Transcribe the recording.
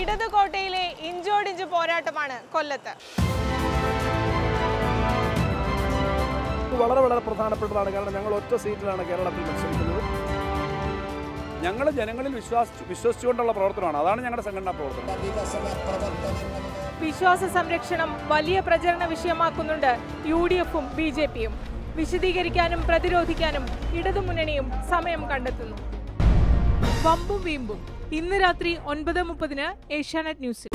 ഇടത് കോട്ടയിലെ ഇഞ്ചോടിഞ്ച് പോരാട്ടമാണ് കൊല്ലത്ത്. വളരെ വളരെ പ്രധാനപ്പെട്ടതാണ്. കാരണം ഞങ്ങൾ ഒറ്റ സീറ്റിലാണ് കേരളത്തിൽ മത്സരിക്കുന്നത്. ഞങ്ങൾ ജനങ്ങളിൽ വിശ്വാസിച്ചു വിശ്വസിച്ചുകൊണ്ടുള്ള പ്രവർത്തനമാണ്. അതാണ് ഞങ്ങളുടെ സംഘടനാ പ്രവർത്തനം. വിശ്വാസ സംരക്ഷണം വലിയ പ്രചരണ വിഷയമാക്കുന്നുണ്ട് യു ഡി എഫും ബി ജെ പിയും വിശദീകരിക്കാനും പ്രതിരോധിക്കാനും ഇടതുമുന്നണിയും സമയം കണ്ടെത്തുന്നു. വമ്പും വീമ്പും. ഇന്ന് രാത്രി ഒൻപത് മുപ്പതിന് ഏഷ്യാനെറ്റ് ന്യൂസിൽ.